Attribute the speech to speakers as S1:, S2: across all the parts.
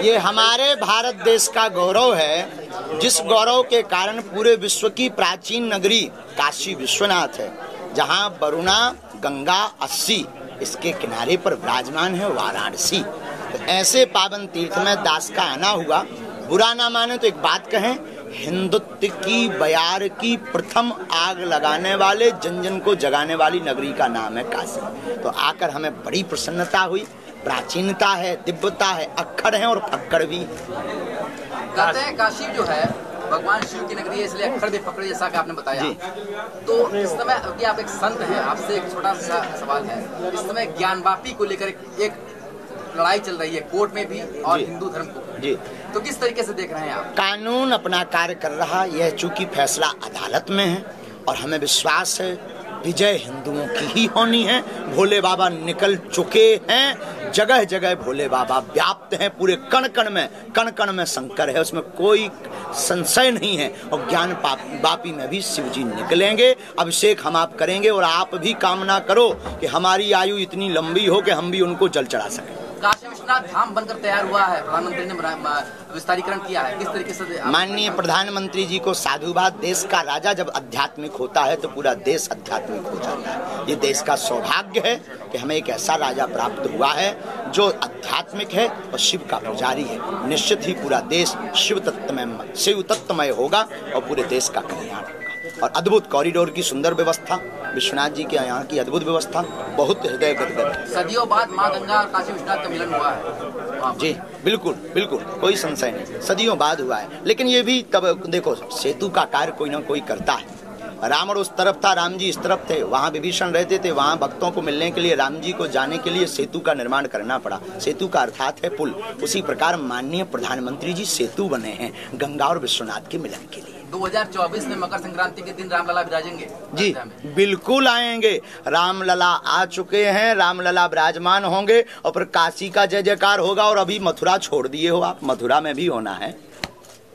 S1: ये हमारे भारत देश का गौरव है, जिस गौरव के कारण पूरे विश्व की प्राचीन नगरी काशी विश्वनाथ है, जहाँ वरुणा गंगा, अस्सी, इसके किनारे पर विराजमान है वाराणसी। तो ऐसे पावन तीर्थ में दास का आना हुआ। बुरा ना माने तो एक बात कहें, हिंदुत्व की बयार की प्रथम आग लगाने वाले, जन जन को जगाने वाली नगरी का नाम है काशी। तो आकर हमें बड़ी प्रसन्नता हुई। प्राचीनता है दिव्यता है अक्षर है और फक्कर भी।
S2: कहते हैं काशी जो है भगवान शिव की नगरी है इसलिए अक्षर भी फकड़ जैसा कि आपने बताया।
S1: जी।
S2: तो इस समय अभी आप एक संत हैं आपसे एक छोटा सा सवाल है। इस समय ज्ञानवापी को लेकर एक- एक लड़ाई चल रही है कोर्ट में भी और हिंदू धर्म को।
S1: जी।
S2: तो किस तरीके से देख रहे हैं आप?
S1: कानून अपना कार्य कर रहा यह चूँकि फैसला अदालत में है और हमें विश्वास है विजय हिंदुओं की ही होनी है। भोले बाबा निकल चुके हैं। जगह जगह भोले बाबा व्याप्त हैं पूरे कण कण में। कण कण में शंकर है, उसमें कोई संशय नहीं है। और ज्ञान बापी में भी शिव जी निकलेंगे। अभिषेक हम आप करेंगे और आप भी कामना करो कि हमारी आयु इतनी लंबी हो कि हम भी उनको जल चढ़ा सकें।
S2: विश्वनाथ धाम बनकर तैयार हुआ है, प्रधानमंत्री ने विस्तारीकरण किया है। किस तरीके से
S1: माननीय प्रधानमंत्री जी को साधुवाद देश का राजा जब आध्यात्मिक होता है तो पूरा देश आध्यात्मिक हो जाता है। ये देश का सौभाग्य है कि हमें एक ऐसा राजा प्राप्त हुआ है, जो आध्यात्मिक है और शिव का पुजारी है। निश्चित ही पूरा देश शिव तत्वमय शिव तत्वमय होगा और पूरे देश का कल्याण होगा। और अद्भुत कॉरिडोर की सुंदर व्यवस्था विश्वनाथ जी के यहाँ की अद्भुत व्यवस्था बहुत हृदय गदगद
S2: सदियों बाद माँ गंगा और काशी विश्वनाथ का मिलन हुआ है।
S1: जी बिल्कुल बिल्कुल कोई संशय नहीं। सदियों बाद हुआ है। लेकिन ये भी तब देखो सेतु का कार्य कोई ना कोई करता है। रावण उस तरफ़ था राम जी इस तरफ़ थे। वहाँ विभीषण रहते थे। वहाँ भक्तों को मिलने के लिए राम जी को जाने के लिए सेतु का निर्माण करना पड़ा। सेतु का अर्थात है पुल। उसी प्रकार माननीय प्रधानमंत्री जी सेतु बने हैं गंगा और विश्वनाथ के मिलन के लिए।
S2: 2024 में मकर संक्रांति के दिन रामलला विराजेंगे।
S1: जी बिल्कुल आएँगे। रामलला आ चुके हैं रामलला विराजमान होंगे और फिर काशी का जय जयकार होगा और अभी मथुरा छोड़ दिए हो आप। मथुरा में भी होना है।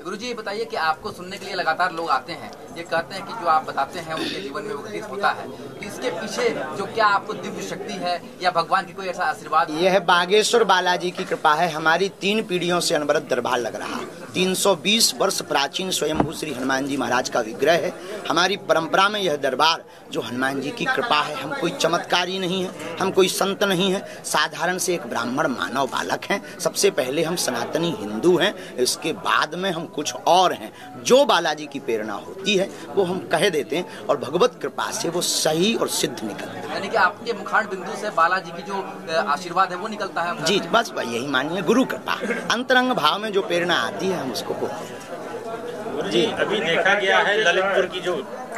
S2: गुरु जी बताइए कि आपको सुनने के लिए लगातार लोग आते हैं। ये कहते हैं कि जो आप बताते हैं उनके जीवन में वो घटित होता है। तो इसके पीछे जो क्या आपको दिव्य शक्ति है या भगवान की कोई ऐसा आशीर्वाद
S1: यह बागेश्वर बालाजी की कृपा है। हमारी तीन पीढ़ियों से अनवरत दरबार लग रहा। 320 वर्ष प्राचीन स्वयंभू श्री हनुमान जी महाराज का विग्रह है। हमारी परंपरा में यह दरबार जो हनुमान जी की कृपा है हम कोई चमत्कारी नहीं है हम कोई संत नहीं है साधारण से एक ब्राह्मण मानव बालक हैं। सबसे पहले हम सनातनी हिंदू हैं इसके बाद में हम कुछ और हैं। जो बालाजी की प्रेरणा होती है वो हम कह देते हैं और भगवत कृपा से वो सही और सिद्ध निकलता है।
S2: यानी कि आपके मुखार बिंदु से बालाजी की जो आशीर्वाद है वो निकलता है
S1: जी बस यही मानिए गुरु कृपा। अंतरंग भाव में जो प्रेरणा आती है हम उसको बोलते हैं
S3: जी। अभी देखा गया है ललितपुर की जो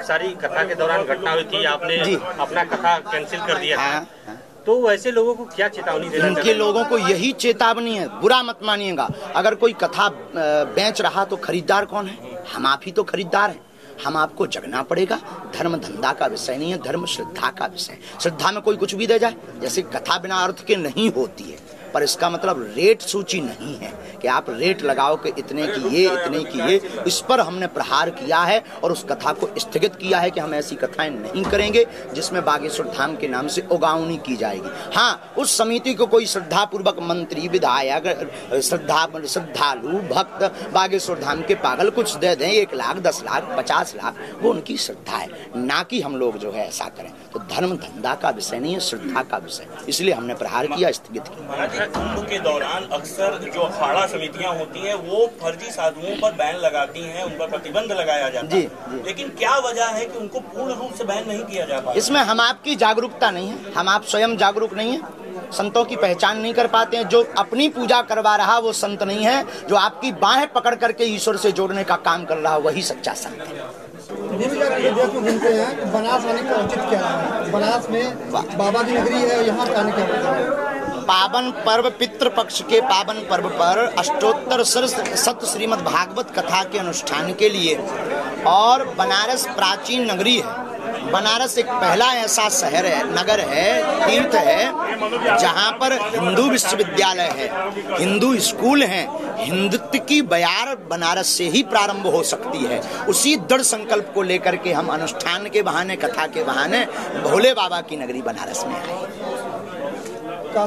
S3: सारी कथा के दौरान घटना हुई थी आपने
S1: जी।
S3: अपना कथा कैंसिल कर दिया
S1: हाँ, हाँ।
S3: तो वैसे लोगों को क्या चेतावनी देना
S1: इनके लोगों को यही चेतावनी है बुरा मत मानिएगा। अगर कोई कथा बेच रहा तो खरीदार कौन है? हम आप ही तो खरीदार हैं। हम आपको जगना पड़ेगा। धर्म धंधा का विषय नहीं है धर्म श्रद्धा का विषय श्रद्धा में कोई कुछ भी दे जाए जैसे कथा बिना अर्थ के नहीं होती है। पर इसका मतलब रेट सूची नहीं है कि आप रेट लगाओ कि इतने की ये, इतने की ये। इस पर हमने प्रहार किया है और उस कथा को स्थगित किया है कि हम ऐसी कथाएँ नहीं करेंगे, जिसमें बागेश्वर धाम के नाम से उगावनी की जाएगी। हाँ उस समिति को कोई श्रद्धा पूर्वक मंत्री, विधायक, श्रद्धा, श्रद्धालु, भक्त बागेश्वर धाम के पागल कुछ दे दें, एक लाख, दस लाख, पचास लाख, वो उनकी श्रद्धा है। ना कि हम लोग जो है ऐसा करें। तो धर्म धंधा का विषय नहीं है, श्रद्धा का विषय। इसलिए हमने प्रहार किया, स्थगित किया।
S4: महाराज कुंभ के दौरान अक्सर जो अखाड़ा समितियाँ होती हैं वो फर्जी साधुओं पर बैन लगाती हैं उन पर प्रतिबंध लगाया जाता
S1: जी,
S4: है।
S1: जी।
S4: लेकिन क्या वजह है कि उनको पूर्ण रूप से बैन नहीं किया जा पाता?
S1: इसमें हम आपकी जागरूकता नहीं है हम आप स्वयं जागरूक नहीं है संतों की पहचान नहीं कर पाते हैं जो अपनी पूजा करवा रहा वो संत नहीं है जो आपकी बाहें पकड़ करके ईश्वर से जोड़ने का काम कर रहा वही सच्चा संत है।
S5: जी घूमते हैं कि बनारस आने का औचित क्या है? बनारस में बाबा की नगरी है यहाँ आने का
S1: पावन पर्व पितृ पक्ष के पावन पर्व पर अष्टोत्तर सत श्रीमद भागवत कथा के अनुष्ठान के लिए। और बनारस प्राचीन नगरी है। बनारस एक पहला ऐसा शहर है, नगर है, तीर्थ है, जहाँ पर हिंदू विश्वविद्यालय है, हिंदू स्कूल हैं। हिंदुत्व की बयार बनारस से ही प्रारंभ हो सकती है। उसी दृढ़ संकल्प को लेकर के हम अनुष्ठान के बहाने, कथा के बहाने भोले बाबा की नगरी बनारस में आए।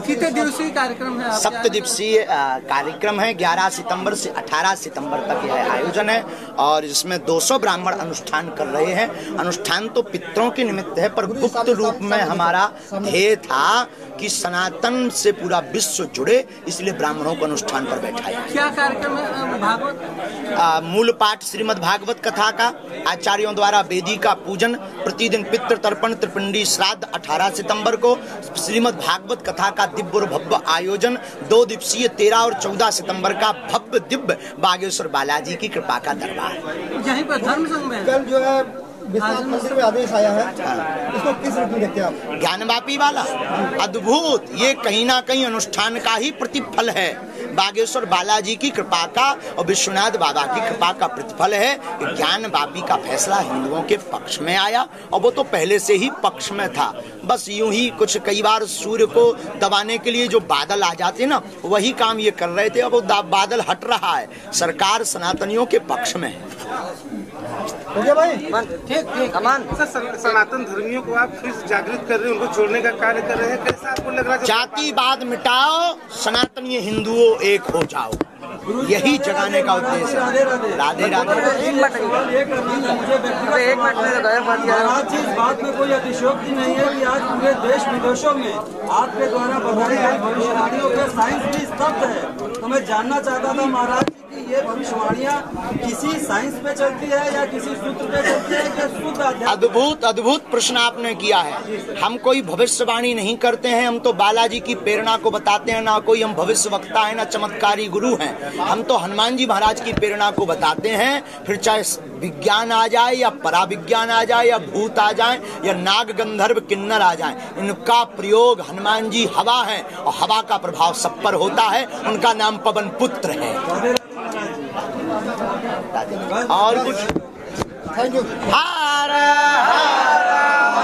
S6: कितने दिवसीय कार्यक्रम है
S1: सप्त दिवसीय कार्यक्रम है। 11 सितंबर से 18 सितंबर तक यह आयोजन है और इसमें 200 ब्राह्मण अनुष्ठान कर रहे हैं। अनुष्ठान तो पितरों के निमित्त है पर गुप्त रूप में हमारा ध्येय था कि सनातन से पूरा विश्व जुड़े इसलिए ब्राह्मणों को अनुष्ठान पर बैठाया।
S6: क्या कार्यक्रम है भागवत?
S1: मूल पाठ श्रीमद भागवत कथा का आचार्यों द्वारा वेदी का पूजन प्रतिदिन पितृ तर्पण त्रिपिंडी श्राद्ध 18 सितंबर को श्रीमद भागवत कथा का दिव्य और भव्य आयोजन दो दिवसीय 13 और 14 सितंबर का भव्य दिव्य बागेश्वर बालाजी की कृपा का दरबार।
S6: यहीं पर धर्म संघ में
S5: कल जो है विश्वनाथ मंदिर में आदेश आया है इसको किस रूप में देखते हैं आप?
S1: ज्ञानवापी वाला। अद्भुत। ये कहीं ना कहीं अनुष्ठान का ही प्रतिफल है। बागेश्वर बालाजी की कृपा का और विश्वनाथ बाबा की कृपा का प्रतिफल है। ज्ञान वापी का फैसला हिंदुओं के पक्ष में आया और वो तो पहले से ही पक्ष में था। बस यूँ ही कुछ कई बार सूर्य को दबाने के लिए जो बादल आ जाते ना वही काम ये कर रहे थे। अब वो बादल हट रहा है। सरकार सनातनियों के पक्ष में है।
S5: हो गया भाई?
S6: ठीक ठीक।
S7: सर सनातन धर्मियों को आप फिर जागृत कर रहे हैं उनको जोड़ने का कार्य कर रहे हैं। कैसा आपको लग रहा है?
S1: जातिवाद मिटाओ सनातनीय हिंदुओं एक हो जाओ। यही जगाने का उद्देश्य है। राधे राधे।
S8: महाराज जी इस बात में कोई अतिशयोक्ति नहीं है कि आज पूरे देश विदेशों में आपके द्वारा बताई गई भविष्यवाणियों के साइंस भी स्तब्ध है। तो मैं जानना चाहता था महाराज ये भविष्यवाणियाँ किसी साइंस पे चलती है या किसी सूत्र पे चलती है या शुद्ध
S1: अद्भुत अद्भुत प्रश्न आपने किया है। हम कोई भविष्यवाणी नहीं करते हैं हम तो बालाजी की प्रेरणा को बताते हैं ना कोई हम भविष्य वक्ता है ना चमत्कारी गुरु हैं। हम तो हनुमान जी महाराज की प्रेरणा को बताते हैं फिर चाहे विज्ञान आ जाए या पराविज्ञान आ जाए या भूत आ जाए या नाग गंधर्व किन्नर आ जाए इनका प्रयोग हनुमान जी हवा है और हवा का प्रभाव सब पर होता है उनका नाम पवन पुत्र है।
S5: Ağır güç.
S1: Hara hara